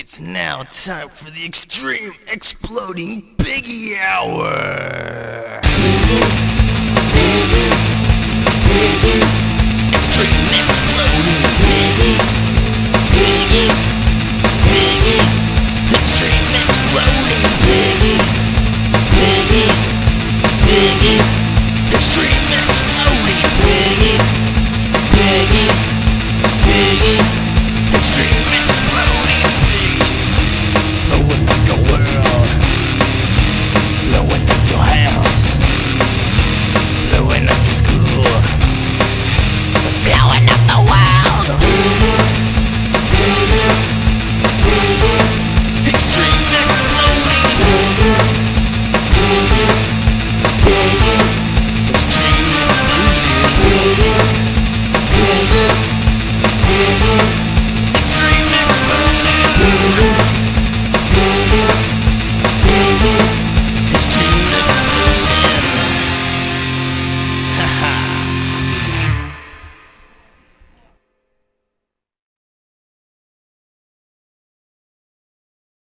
It's now time for the extreme exploding Biggie Hour.